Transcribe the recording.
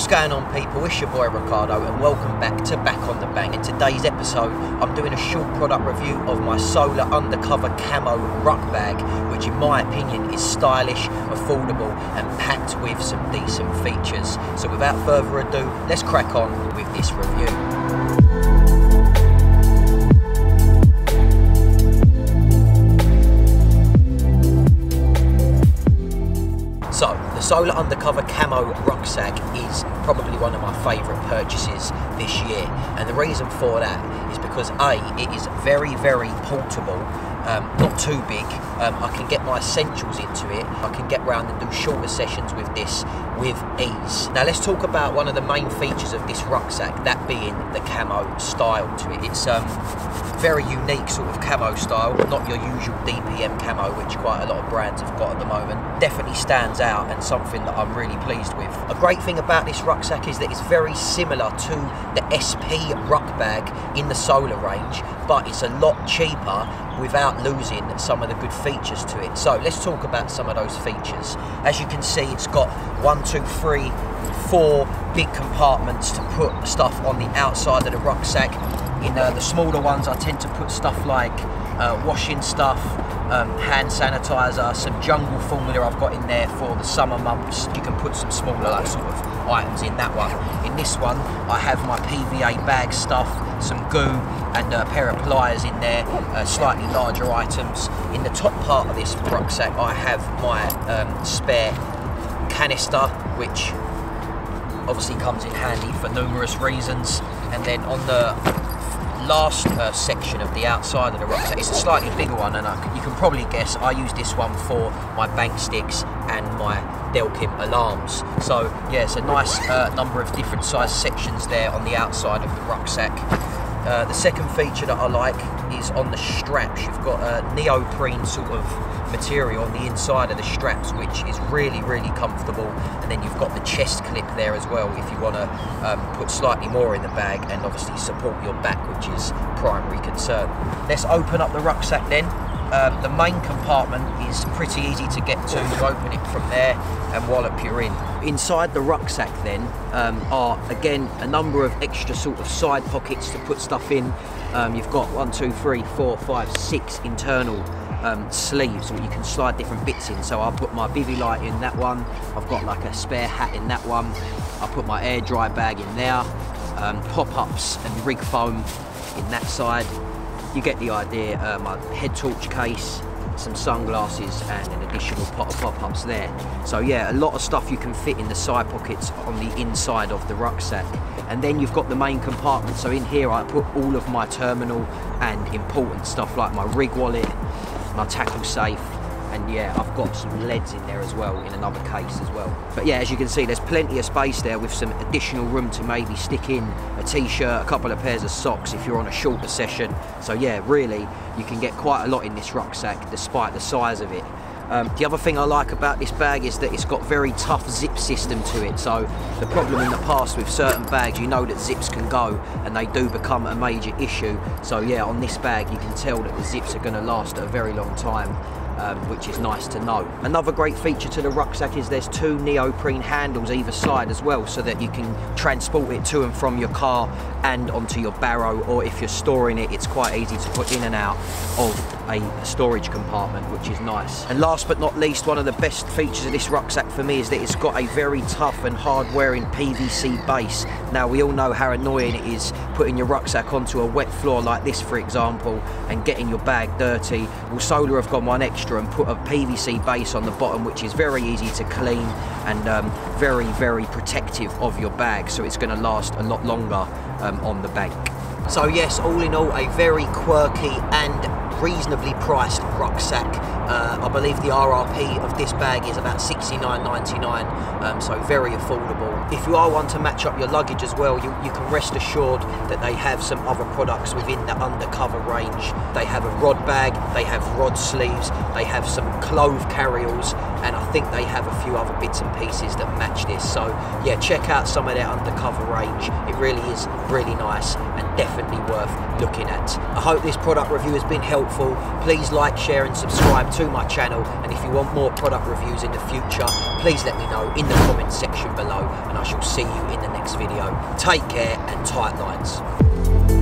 What's going on, people? It's your boy Ricardo, and welcome back to Back on the Bank. In today's episode, I'm doing a short product review of my Solar Undercover Camo Ruck Bag, which, in my opinion, is stylish, affordable, and packed with some decent features. So, without further ado, let's crack on with this review. So, the Solar Undercover Camo Rucksack is probably one of my favourite purchases this year, and the reason for that is because A, it is very, very portable, um, not too big. Um, I can get my essentials into it. I can get round and do shorter sessions with this with ease. Now, let's talk about one of the main features of this rucksack, that being the camo style to it. It's um, very unique sort of camo style, not your usual DPM camo, which quite a lot of brands have got at the moment. Definitely stands out and something that I'm really pleased with. A great thing about this rucksack is that it's very similar to the SP ruck bag in the solar range, but it's a lot cheaper without losing some of the good features to it. So let's talk about some of those features. As you can see, it's got one, two, three, four big compartments to put stuff on the outside of the rucksack. In uh, the smaller ones, I tend to put stuff like uh, washing stuff, um, hand sanitizer, some jungle formula I've got in there for the summer months. You can put some smaller like, sort of items in that one. In this one, I have my PVA bag stuff, some goo, and a pair of pliers in there, uh, slightly larger items. In the top part of this rucksack, I have my um, spare canister, which obviously comes in handy for numerous reasons. And then on the last uh, section of the outside of the rucksack, it's a slightly bigger one, and I, you can probably guess I use this one for my bank sticks and my Delkim alarms. So yeah, it's a nice uh, number of different size sections there on the outside of the rucksack. Uh, the second feature that I like is on the straps. You've got a neoprene sort of material on the inside of the straps, which is really, really comfortable. And then you've got the chest clip there as well if you want to um, put slightly more in the bag and obviously support your back, which is primary concern. Let's open up the rucksack then. Um, the main compartment is pretty easy to get to. You open it from there and wallop you're in. Inside the rucksack then um, are again a number of extra sort of side pockets to put stuff in. Um, you've got one, two, three, four, five, six internal um, sleeves where you can slide different bits in. So I'll put my bivy light in that one. I've got like a spare hat in that one. I'll put my air dry bag in there. Um, pop-ups and rig foam in that side you get the idea. Uh, my head torch case, some sunglasses, and an additional pot of pop-ups there. So yeah, a lot of stuff you can fit in the side pockets on the inside of the rucksack. And then you've got the main compartment. So in here, I put all of my terminal and important stuff like my rig wallet, my tackle safe, and yeah I've got some leads in there as well in another case as well. But yeah as you can see there's plenty of space there with some additional room to maybe stick in a t-shirt a couple of pairs of socks if you're on a shorter session. So yeah really you can get quite a lot in this rucksack despite the size of it um, the other thing I like about this bag is that it's got very tough zip system to it. So the problem in the past with certain bags, you know that zips can go and they do become a major issue. So yeah, on this bag, you can tell that the zips are going to last a very long time um, which is nice to know. Another great feature to the rucksack is there's two neoprene handles either side as well so that you can transport it to and from your car and onto your barrow or if you're storing it it's quite easy to put in and out of a storage compartment which is nice. And last but not least one of the best features of this rucksack for me is that it's got a very tough and hard wearing PVC base. Now we all know how annoying it is putting your rucksack onto a wet floor like this for example and getting your bag dirty. Well Solar have gone one extra and put a PVC base on the bottom which is very easy to clean and um, very very protective of your bag so it's going to last a lot longer um, on the bank. So yes, all in all, a very quirky and reasonably priced rucksack. Uh, I believe the RRP of this bag is about $69.99, um, so very affordable. If you are one to match up your luggage as well, you, you can rest assured that they have some other products within the undercover range. They have a rod bag, they have rod sleeves, they have some clove carryalls, and I think they have a few other bits and pieces that match this. So yeah, check out some of their undercover range. It really is really nice and definitely worth looking at. I hope this product review has been helpful. Please like, share and subscribe to my channel and if you want more product reviews in the future, please let me know in the comment section below and I shall see you in the next video. Take care and tight lines.